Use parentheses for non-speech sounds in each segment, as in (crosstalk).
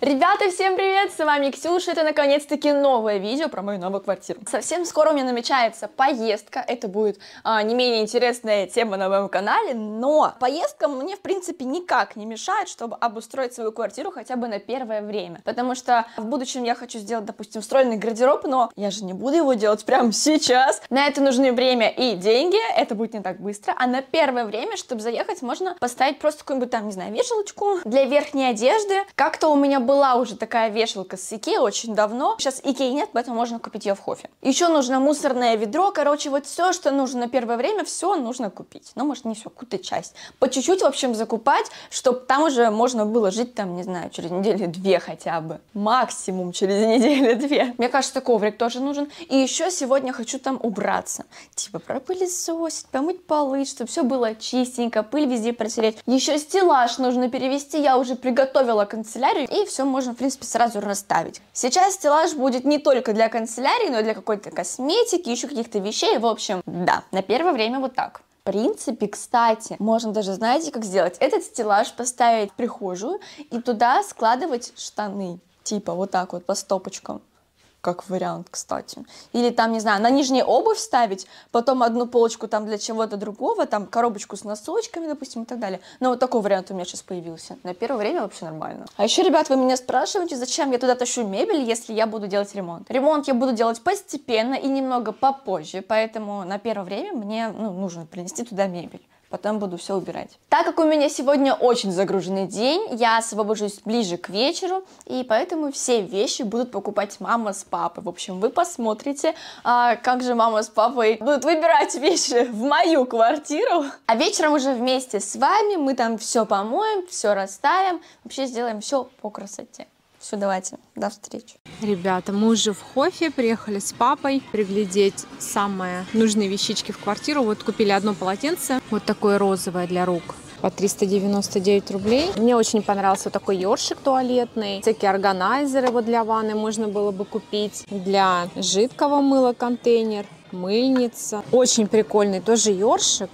Ребята, всем привет! С вами Ксюша. Это наконец-таки новое видео про мою новую квартиру. Совсем скоро у меня намечается поездка. Это будет а, не менее интересная тема на моем канале, но поездка мне, в принципе, никак не мешает, чтобы обустроить свою квартиру хотя бы на первое время. Потому что в будущем я хочу сделать, допустим, встроенный гардероб, но я же не буду его делать прямо сейчас. На это нужны время и деньги. Это будет не так быстро. А на первое время, чтобы заехать, можно поставить просто какую-нибудь там, не знаю, вешалочку для верхней одежды. Как-то у меня была уже такая вешалка с Икеи очень давно. Сейчас Икеи нет, поэтому можно купить ее в Хофе. Еще нужно мусорное ведро. Короче, вот все, что нужно на первое время, все нужно купить. Ну, может, не все, какую-то часть. По чуть-чуть, в общем, закупать, чтобы там уже можно было жить, там, не знаю, через неделю две хотя бы. Максимум через неделю (laughs) две. Мне кажется, коврик тоже нужен. И еще сегодня хочу там убраться. Типа пропылесосить, помыть полы, чтобы все было чистенько, пыль везде протереть. Еще стеллаж нужно перевести. Я уже приготовила канцелярию, и все можно, в принципе, сразу расставить. Сейчас стеллаж будет не только для канцелярии, но и для какой-то косметики, еще каких-то вещей. В общем, да, на первое время вот так. В принципе, кстати, можно даже, знаете, как сделать? Этот стеллаж поставить в прихожую и туда складывать штаны. Типа вот так вот по стопочкам как вариант, кстати. Или там, не знаю, на нижнюю обувь ставить, потом одну полочку там для чего-то другого, там коробочку с носочками, допустим, и так далее. Но вот такой вариант у меня сейчас появился. На первое время вообще нормально. А еще, ребят, вы меня спрашиваете, зачем я туда тащу мебель, если я буду делать ремонт. Ремонт я буду делать постепенно и немного попозже, поэтому на первое время мне ну, нужно принести туда мебель потом буду все убирать. Так как у меня сегодня очень загруженный день, я освобожусь ближе к вечеру, и поэтому все вещи будут покупать мама с папой. В общем, вы посмотрите, а, как же мама с папой будут выбирать вещи в мою квартиру. А вечером уже вместе с вами мы там все помоем, все расставим, вообще сделаем все по красоте. Все, давайте, до встречи. Ребята, мы уже в Хофе, приехали с папой приглядеть самые нужные вещички в квартиру. Вот купили одно полотенце, вот такое розовое для рук по 399 рублей. Мне очень понравился такой ёршик туалетный. Всякие органайзеры вот для ванны можно было бы купить. Для жидкого мыла контейнер, мыльница. Очень прикольный тоже ёршик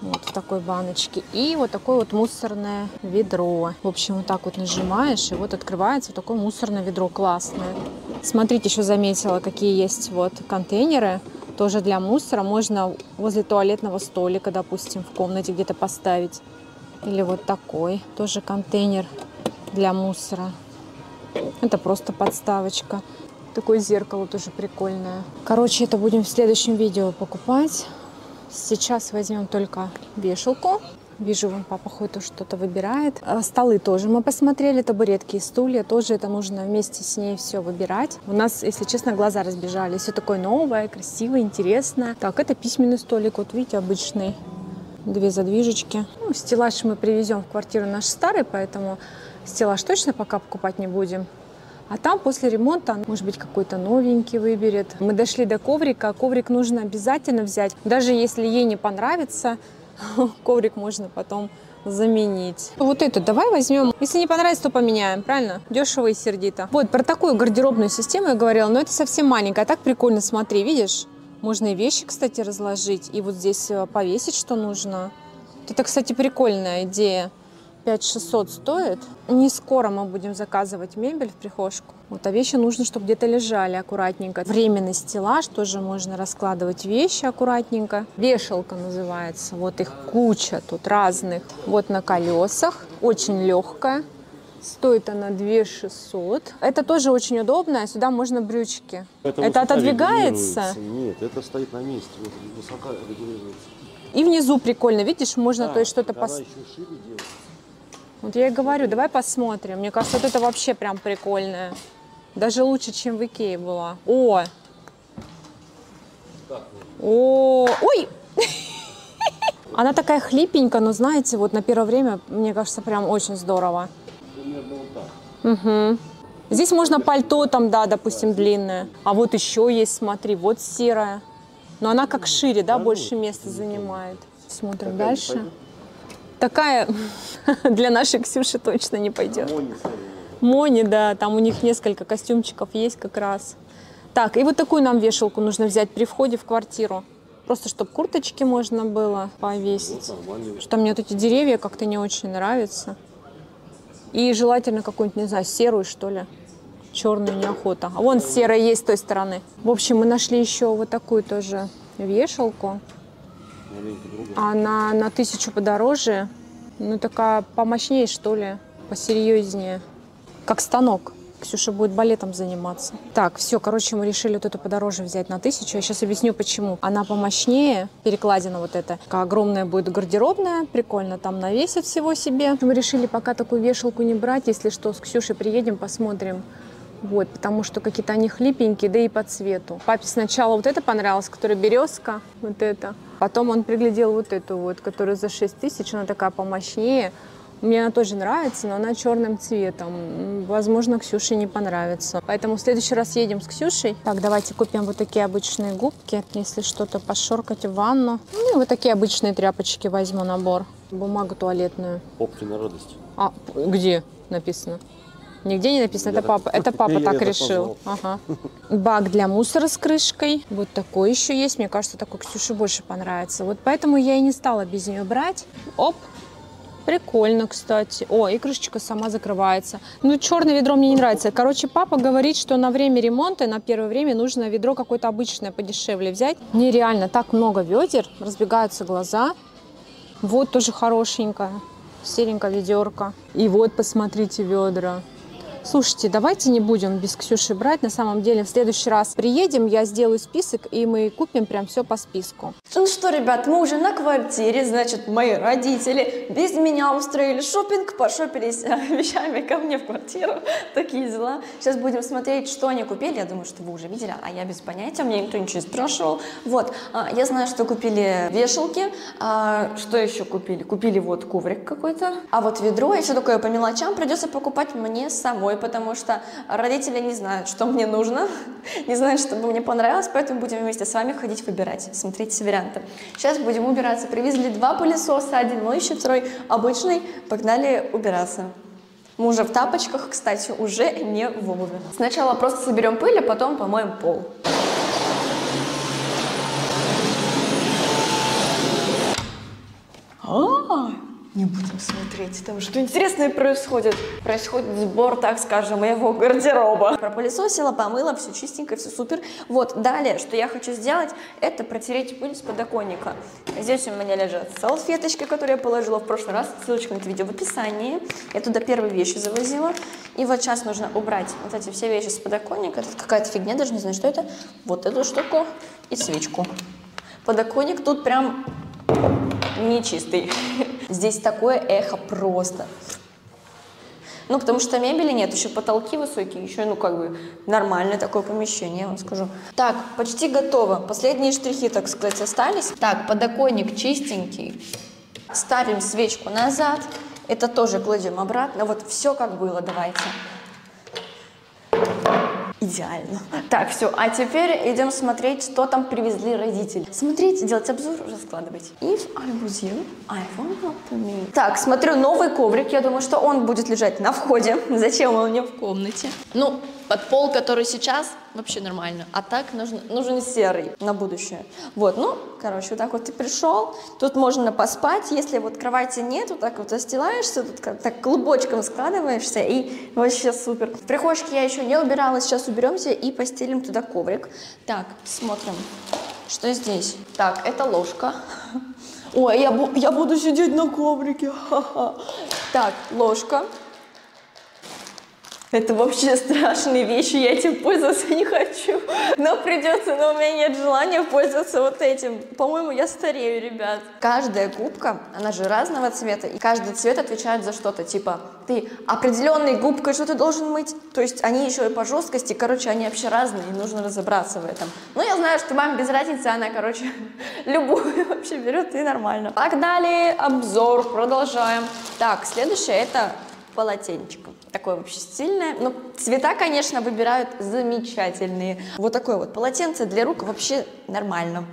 вот в такой баночке. И вот такое вот мусорное ведро. В общем, вот так вот нажимаешь, и вот открывается вот такое мусорное ведро классное. Смотрите, еще заметила, какие есть вот контейнеры. Тоже для мусора. Можно возле туалетного столика, допустим, в комнате где-то поставить. Или вот такой тоже контейнер для мусора. Это просто подставочка. Такое зеркало тоже прикольное. Короче, это будем в следующем видео покупать. Сейчас возьмем только вешалку. Вижу, вон папа ходит, что-то выбирает. А столы тоже мы посмотрели, табуретки и стулья. Тоже это нужно вместе с ней все выбирать. У нас, если честно, глаза разбежали. Все такое новое, красивое, интересное. Так, это письменный столик, вот видите, обычный. Две задвижечки. Ну, стеллаж мы привезем в квартиру наш старый, поэтому стеллаж точно пока покупать не будем. А там после ремонта, может быть, какой-то новенький выберет. Мы дошли до коврика. Коврик нужно обязательно взять. Даже если ей не понравится, (laughs) коврик можно потом заменить. Вот эту давай возьмем. Если не понравится, то поменяем, правильно? Дешево и сердито. Вот, про такую гардеробную систему я говорила, но это совсем маленькая. Так прикольно, смотри, видишь? Можно и вещи, кстати, разложить. И вот здесь э, повесить, что нужно. Это, кстати, прикольная идея. 5600 стоит. Не скоро мы будем заказывать мебель в прихожку. Вот, а вещи нужно, чтобы где-то лежали аккуратненько. Временный стеллаж, тоже можно раскладывать вещи аккуратненько. Вешалка называется. Вот их куча тут разных. Вот на колесах. Очень легкая. Стоит она 2 600. Это тоже очень удобно. Сюда можно брючки. Это, это отодвигается? Нет, это стоит на месте. Вот, регулируется. И внизу прикольно, видишь, можно да, то есть что-то поставить. Вот я и говорю, давай посмотрим. Мне кажется, вот это вообще прям прикольное. Даже лучше, чем в Икее была. О! О! Ой! (laughs) Она такая хлипенькая, но знаете, вот на первое время, мне кажется, прям очень здорово. Угу. Здесь можно пальто там, да, допустим, длинное. А вот еще есть, смотри, вот серая. Но она как шире, да, больше места занимает. Смотрим дальше. Такая (laughs) для нашей Ксюши точно не пойдет. Мони, да, там у них несколько костюмчиков есть как раз. Так, и вот такую нам вешалку нужно взять при входе в квартиру. Просто, чтобы курточки можно было повесить. Что мне вот эти деревья как-то не очень нравятся. И желательно какую-нибудь, не знаю, серую, что ли. Черную неохота. А вон серая есть с той стороны. В общем, мы нашли еще вот такую тоже вешалку. Она на тысячу подороже. Ну, такая помощнее, что ли, посерьезнее. Как станок. Ксюша будет балетом заниматься. Так, все, короче, мы решили вот эту подороже взять на тысячу. Я сейчас объясню, почему. Она помощнее, перекладина вот эта. Огромная будет гардеробная, прикольно там навесит всего себе. Мы решили пока такую вешалку не брать. Если что, с Ксюшей приедем, посмотрим. Вот, потому что какие-то они хлипенькие, да и по цвету. Папе сначала вот это понравилось, которая березка, вот это. Потом он приглядел вот эту вот, которая за 6 тысяч, она такая помощнее. Мне она тоже нравится, но она черным цветом. Возможно, Ксюше не понравится. Поэтому в следующий раз едем с Ксюшей. Так, давайте купим вот такие обычные губки, если что-то пошоркать в ванну. Ну и вот такие обычные тряпочки возьму набор. Бумагу туалетную. Попкина радость. А, где написано? Нигде не написано, это папа, это папа так решил. Ага. Бак для мусора с крышкой. Вот такой еще есть. Мне кажется, такой Ксюше больше понравится. Вот поэтому я и не стала без нее брать. Оп. Прикольно, кстати. О, и крышечка сама закрывается. Ну, черное ведро мне не нравится. Короче, папа говорит, что на время ремонта, на первое время нужно ведро какое-то обычное подешевле взять. Нереально, так много ведер, разбегаются глаза. Вот тоже хорошенькая, серенькая ведерко. И вот, посмотрите, ведра. Слушайте, давайте не будем без Ксюши брать. На самом деле, в следующий раз приедем, я сделаю список, и мы купим прям все по списку. Ну что, ребят, мы уже на квартире, значит, мои родители без меня устроили шопинг, пошопились э, (laughs) вещами ко мне в квартиру, такие дела. Сейчас будем смотреть, что они купили, я думаю, что вы уже видели, а я без понятия, мне никто ничего не спрашивал. Вот, а, я знаю, что купили вешалки, а, что еще купили? Купили вот коврик какой-то, а вот ведро и все такое по мелочам придется покупать мне самой, потому что родители не знают, что мне нужно, (laughs) не знают, что бы мне понравилось, поэтому будем вместе с вами ходить выбирать, смотреть варианты. Сейчас будем убираться. Привезли два пылесоса, один моющий, второй обычный. Погнали убираться. Мы уже в тапочках, кстати, уже не в обуви. Сначала просто соберем пыль, а потом помоем пол. А, не будем смотреть, там что интересное происходит. Происходит сбор, так скажем, моего гардероба. Пропылесосила, помыла, все чистенько, все супер. Вот, далее, что я хочу сделать, это протереть пыль с подоконника. Здесь у меня лежат салфеточки, которые я положила в прошлый раз. Ссылочка на это видео в описании. Я туда первые вещи завозила. И вот сейчас нужно убрать вот эти все вещи с подоконника. Это какая-то фигня, даже не знаю, что это. Вот эту штуку и свечку. Подоконник тут прям нечистый. (laughs) Здесь такое эхо просто. Ну, потому что мебели нет, еще потолки высокие, еще, ну, как бы, нормальное такое помещение, я вам скажу. Так, почти готово. Последние штрихи, так сказать, остались. Так, подоконник чистенький. Ставим свечку назад. Это тоже кладем обратно. Вот все как было, давайте. Идеально. Так, все. А теперь идем смотреть, что там привезли родители. Смотрите, делать обзор, раскладывать. If I was you, I to me. Так, смотрю новый коврик. Я думаю, что он будет лежать на входе. Зачем он мне в комнате? Ну, под пол, который сейчас, вообще нормально. А так нужен, нужен серый на будущее. Вот, ну, короче, вот так вот ты пришел. Тут можно поспать. Если вот кровати нет, вот так вот застилаешься, тут как- так клубочком складываешься, и вообще супер. В прихожке я еще не убирала, сейчас уберемся и постелим туда коврик. Так, смотрим, что здесь. Так, это ложка. (laughs) Ой, я, бу- я буду сидеть на коврике. (laughs) ха-ха. Так, ложка. Это вообще страшные вещи, я этим пользоваться не хочу. Но придется, но у меня нет желания пользоваться вот этим. По-моему, я старею, ребят. Каждая губка, она же разного цвета, и каждый цвет отвечает за что-то. Типа, ты определенной губкой что ты должен мыть, то есть они еще и по жесткости, короче, они вообще разные, и нужно разобраться в этом. Но я знаю, что маме без разницы, она, короче, (laughs) любую вообще берет и нормально. Погнали, обзор, продолжаем. Так, следующее это полотенчиком. Такое вообще стильное. Ну, цвета, конечно, выбирают замечательные. Вот такое вот полотенце для рук вообще нормально.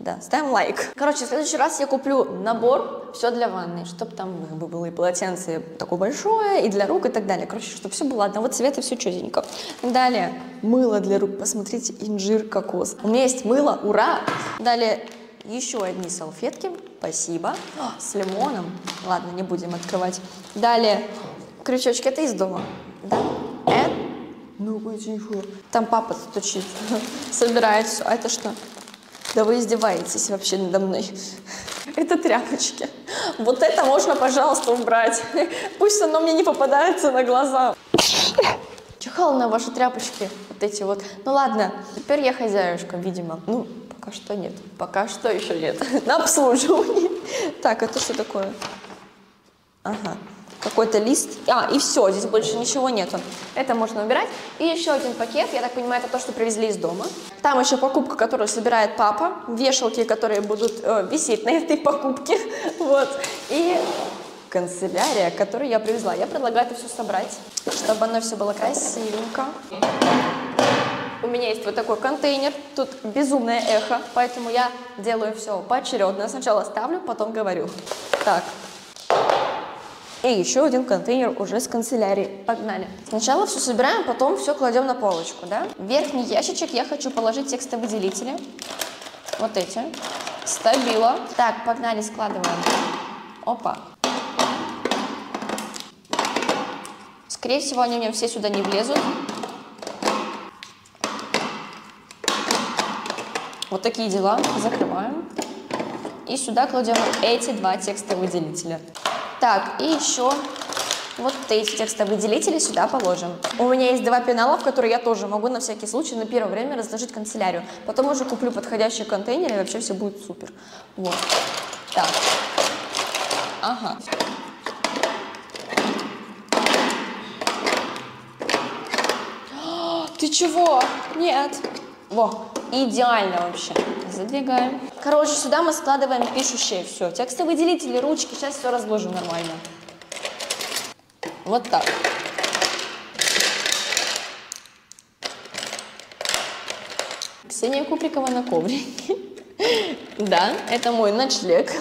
Да, ставим лайк. Короче, в следующий раз я куплю набор, все для ванны, чтобы там как бы было и полотенце такое большое, и для рук, и так далее. Короче, чтобы все было одного цвета, все четенько. Далее, мыло для рук. Посмотрите, инжир, кокос. У меня есть мыло, ура! Далее, еще одни салфетки, спасибо. С лимоном. Ладно, не будем открывать. Далее, Крючочки, это из дома? Да? Это? Ну, тихо. Там папа стучит, (laughs) собирает все. А это что? Да вы издеваетесь вообще надо мной. (laughs) Это тряпочки. Вот это можно, пожалуйста, убрать. (laughs) Пусть оно мне не попадается на глаза. Чихал на ваши тряпочки, вот эти вот. Ну ладно, теперь я хозяюшка, видимо. Ну, пока что нет. Пока что еще нет. На обслуживание. Так, это что такое? Ага. Какой-то лист. А, и все, здесь больше ничего нету. Это можно убирать. И еще один пакет, я так понимаю, это то, что привезли из дома. Там еще покупка, которую собирает папа. Вешалки, которые будут э, висеть на этой покупке. (laughs) Вот. И канцелярия, которую я привезла. Я предлагаю это все собрать, чтобы оно все было красивенько. У меня есть вот такой контейнер, тут безумное эхо, поэтому я делаю все поочередно. Сначала ставлю, потом говорю. Так. И еще один контейнер уже с канцелярии. Погнали. Сначала все собираем, потом все кладем на полочку, да? В верхний ящичек я хочу положить текстовыделители. Вот эти. Стабило. Так, погнали, складываем. Опа. Скорее всего, они меня все сюда не влезут. Вот такие дела. Закрываем. И сюда кладем эти два текстовыделителя. Так, и еще вот эти текстовыделители сюда положим. У меня есть два пенала, в которые я тоже могу на всякий случай на первое время разложить канцелярию. Потом уже куплю подходящий контейнер, и вообще все будет супер. Вот. Так. Ага. (gasps) Ты чего? Нет. Во, идеально вообще. Задвигаем. Короче, сюда мы складываем пишущие. Все, текстовые делители, ручки. Сейчас все разложим нормально. Вот так. Ксения Куприкова на коврике. (laughs) Да, это мой ночлег.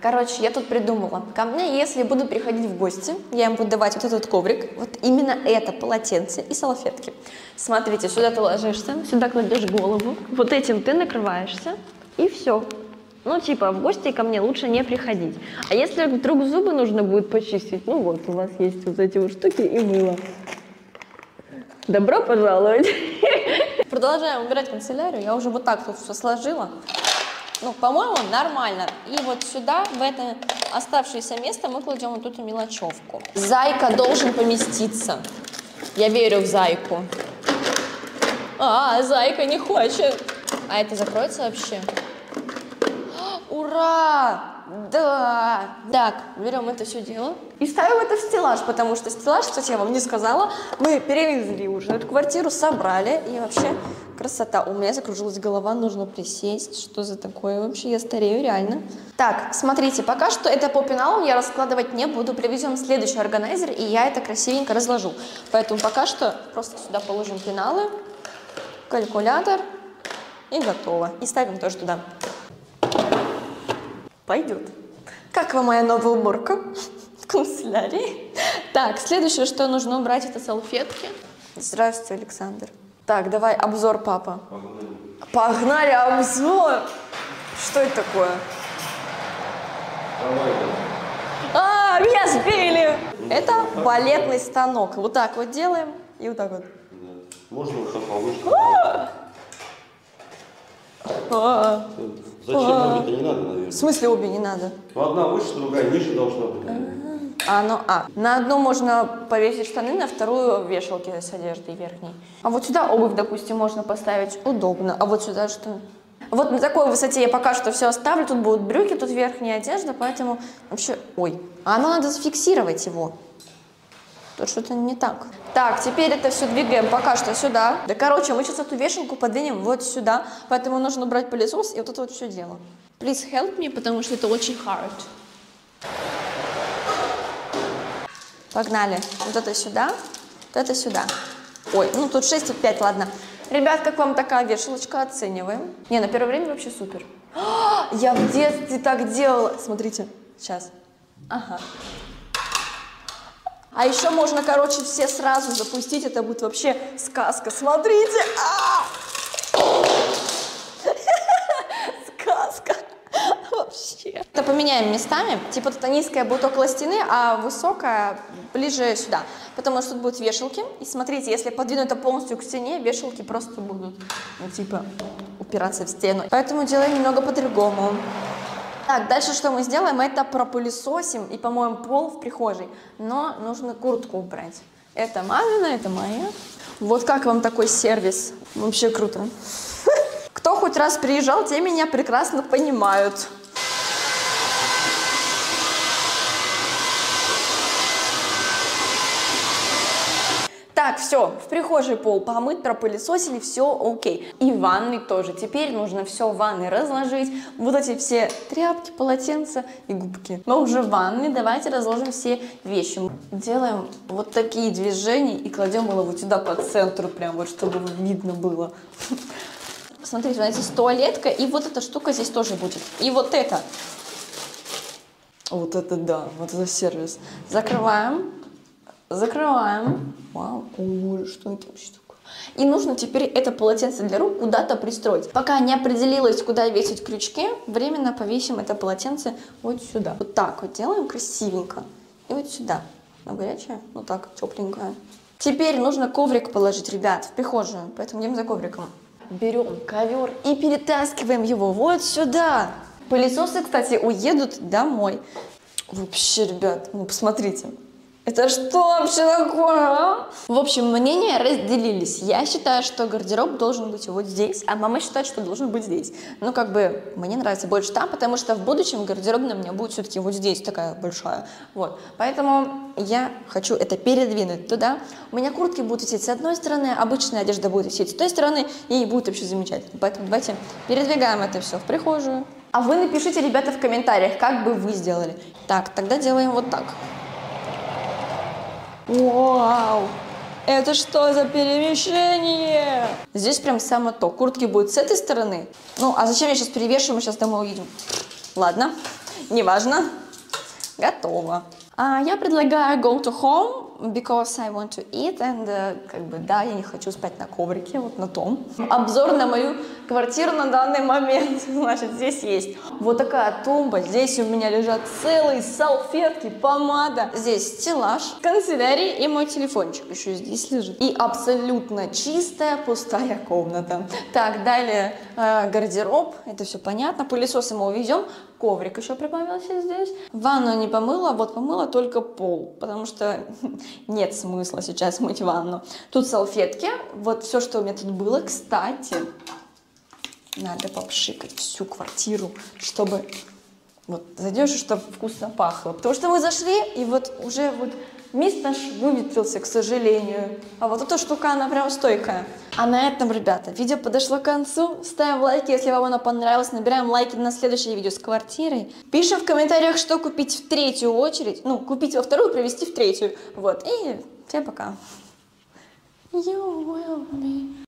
Короче, я тут придумала. Ко мне, если буду приходить в гости, я им буду давать вот этот коврик, вот именно это полотенце и салфетки. Смотрите, сюда ты ложишься, сюда кладешь голову, вот этим ты накрываешься, и все. Ну, типа, в гости ко мне лучше не приходить. А если вдруг зубы нужно будет почистить, ну вот, у вас есть вот эти вот штуки и мыло. Добро пожаловать! Продолжаем убирать канцелярию. Я уже вот так тут все сложила. Ну, по-моему, нормально. И вот сюда, в это оставшееся место, мы кладем вот эту мелочевку. Зайка должен поместиться. Я верю в зайку. А, зайка не хочет. А это закроется вообще? (gasps) Ура! Да! Так, берем это все дело и ставим это в стеллаж, потому что стеллаж, кстати, я вам не сказала, мы перевезли уже эту квартиру, собрали, и вообще красота. У меня закружилась голова, нужно присесть. Что за такое вообще? Я старею, реально. Так, смотрите, пока что это по пеналам я раскладывать не буду. Привезем следующий органайзер, и я это красивенько разложу. Поэтому пока что просто сюда положим пеналы, калькулятор, и готово. И ставим тоже туда. Пойдет. Как вам моя новая уборка в канцелярии? Так, следующее, что нужно убрать, это салфетки. Здравствуйте, Александр. Так, давай обзор, папа. Погнали, обзор! Что это такое? А, меня сбили! Это балетный станок. Вот так вот делаем и вот так вот. Можно вот так повыше. А, Зачем нам это не надо, в наверное? смысле обе не надо? Ну, одна выше, другая ниже должна быть. А, ну, а. На одну можно повесить штаны, на вторую вешалки с одеждой верхней. А вот сюда обувь, допустим, можно поставить. Удобно. А вот сюда что? Вот на такой высоте я пока что все оставлю. Тут будут брюки, тут верхняя одежда, поэтому вообще... Ой, а оно надо зафиксировать его. Тут что-то не так. Так, теперь это все двигаем пока что сюда. Да, короче, мы сейчас эту вешалку подвинем вот сюда, поэтому нужно убрать пылесос и вот это вот все дело. Please help me, потому что это очень hard. Погнали. Вот это сюда, вот это сюда. Ой, ну тут 6 и 5, ладно. Ребят, как вам такая вешалочка? Оцениваем. Не, на первое время вообще супер. А, (gasps) Я в детстве так делала. Смотрите, сейчас. Ага. А еще можно, короче, все сразу запустить. Это будет вообще сказка. Смотрите. А! (laughs) Сказка. Вообще. Это поменяем местами. Типа тут низкая будет около стены, а высокая ближе сюда. Потому что тут будут вешалки. И смотрите, если подвину это полностью к стене, вешалки просто будут, ну, типа, упираться в стену. Поэтому делаем немного по-другому. Так, дальше что мы сделаем? Это пропылесосим и помоем пол в прихожей. Но нужно куртку убрать. Это мамина, это моя. Вот как вам такой сервис? Вообще круто. (laughs) Кто хоть раз приезжал, те меня прекрасно понимают. Так, все, в прихожей пол помыт, пропылесосили, все окей. И ванной тоже. Теперь нужно все в ванной разложить. Вот эти все тряпки, полотенца и губки. Мы уже в ванной, давайте разложим все вещи. Делаем вот такие движения и кладем вот сюда по центру, прям вот, чтобы видно было. Смотрите, у нас здесь туалетка, и вот эта штука здесь тоже будет. И вот это. Вот это да, вот это сервис. Закрываем. Закрываем. Вау, ой, что это вообще такое? И нужно теперь это полотенце для рук куда-то пристроить. Пока не определилась, куда весить крючки, временно повесим это полотенце вот сюда. Вот так вот делаем красивенько. И вот сюда. Но горячее, ну так, тепленькое. Теперь нужно коврик положить, ребят, в прихожую. Поэтому идем за ковриком. Берем ковер и перетаскиваем его вот сюда. Пылесосы, кстати, уедут домой. Вообще, ребят, ну посмотрите. Это что вообще такое, а? В общем, мнения разделились. Я считаю, что гардероб должен быть вот здесь, а мама считает, что должен быть здесь. Ну, как бы, мне нравится больше там, потому что в будущем гардеробная у меня будет все-таки вот здесь такая большая. Вот. Поэтому я хочу это передвинуть туда. У меня куртки будут висеть с одной стороны, обычная одежда будет висеть с той стороны, и будет вообще замечательно. Поэтому давайте передвигаем это все в прихожую. А вы напишите, ребята, в комментариях, как бы вы сделали. Так, тогда делаем вот так. Вау! Это что за перемещение? Здесь прям само то. Куртки будут с этой стороны. Ну, а зачем я сейчас перевешиваю? Мы сейчас домой уедем. Ладно, неважно. Готово. А, я предлагаю go to home because I want to eat and uh, как бы да, я не хочу спать на коврике, вот на том. Обзор на мою квартиру на данный момент, (laughs) значит, здесь есть вот такая тумба, здесь у меня лежат целые салфетки, помада, здесь стеллаж, канцелярий и мой телефончик еще здесь лежит. И абсолютно чистая пустая комната. Так, далее э, гардероб, это все понятно, пылесосы мы увезем, коврик еще прибавился здесь. Ванну не помыла, вот помыла только пол, потому что (laughs) нет смысла сейчас (laughs) мыть ванну. Тут салфетки, вот все, что у меня тут было. Кстати, надо попшикать всю квартиру, чтобы вот зайдешь, чтобы вкусно пахло. Потому что мы зашли, и вот уже вот Мист наш выветрился, к сожалению. А вот эта штука, она прям стойкая. А на этом, ребята, видео подошло к концу. Ставим лайки, если вам оно понравилось. Набираем лайки на следующее видео с квартирой. Пишем в комментариях, что купить в третью очередь. Ну, купить во вторую, привезти в третью. Вот. И всем пока. You will be